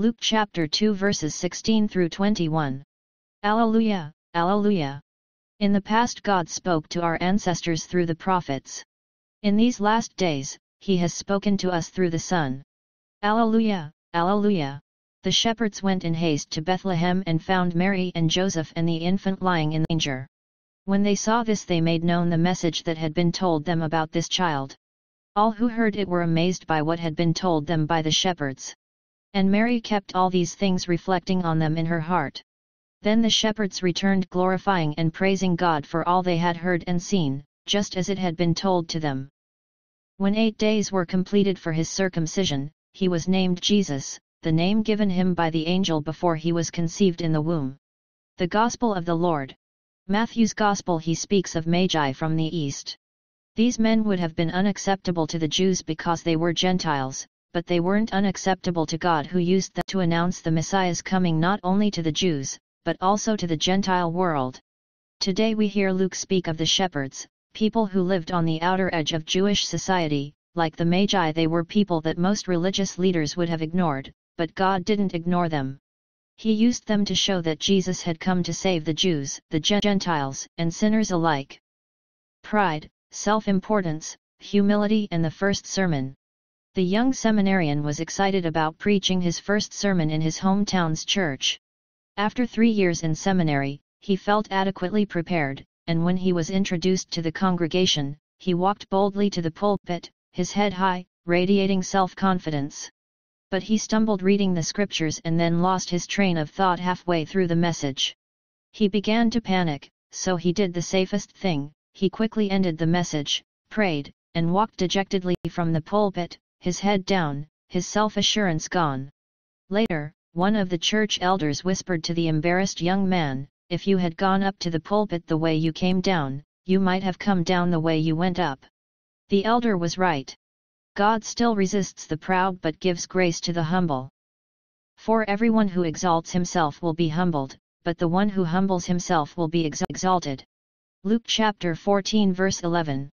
Luke chapter 2 verses 16 through 21. Alleluia, Alleluia. In the past God spoke to our ancestors through the prophets. In these last days, He has spoken to us through the Son. Alleluia, Alleluia. The shepherds went in haste to Bethlehem and found Mary and Joseph and the infant lying in the manger. When they saw this they made known the message that had been told them about this child. All who heard it were amazed by what had been told them by the shepherds. And Mary kept all these things reflecting on them in her heart. Then the shepherds returned glorifying and praising God for all they had heard and seen, just as it had been told to them. When eight days were completed for his circumcision, he was named Jesus, the name given him by the angel before he was conceived in the womb. The Gospel of the Lord. Matthew's Gospel he speaks of Magi from the East. These men would have been unacceptable to the Jews because they were Gentiles, but they weren't unacceptable to God who used them to announce the Messiah's coming not only to the Jews, but also to the Gentile world. Today we hear Luke speak of the shepherds, people who lived on the outer edge of Jewish society, like the Magi they were people that most religious leaders would have ignored, but God didn't ignore them. He used them to show that Jesus had come to save the Jews, the Gentiles, and sinners alike. Pride, self-importance, humility and the first sermon. The young seminarian was excited about preaching his first sermon in his hometown's church. After three years in seminary, he felt adequately prepared, and when he was introduced to the congregation, he walked boldly to the pulpit, his head high, radiating self-confidence. But he stumbled reading the scriptures and then lost his train of thought halfway through the message. He began to panic, so he did the safest thing, he quickly ended the message, prayed, and walked dejectedly from the pulpit, his head down, his self-assurance gone. Later, one of the church elders whispered to the embarrassed young man, if you had gone up to the pulpit the way you came down, you might have come down the way you went up. The elder was right. God still resists the proud but gives grace to the humble. For everyone who exalts himself will be humbled, but the one who humbles himself will be exalted. Luke chapter 14 verse 11